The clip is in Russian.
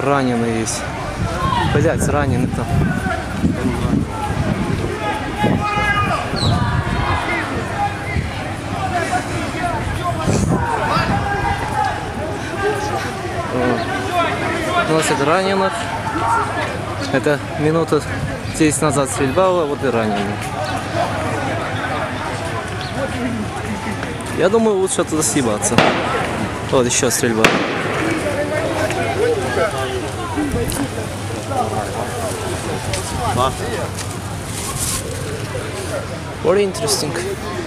раненый есть. Блять, раненый там. Вот. Носят раненых. Это минута 10 назад стрельба была, вот и раненый. Я думаю, лучше туда съебаться. Вот еще стрельба. Very interesting.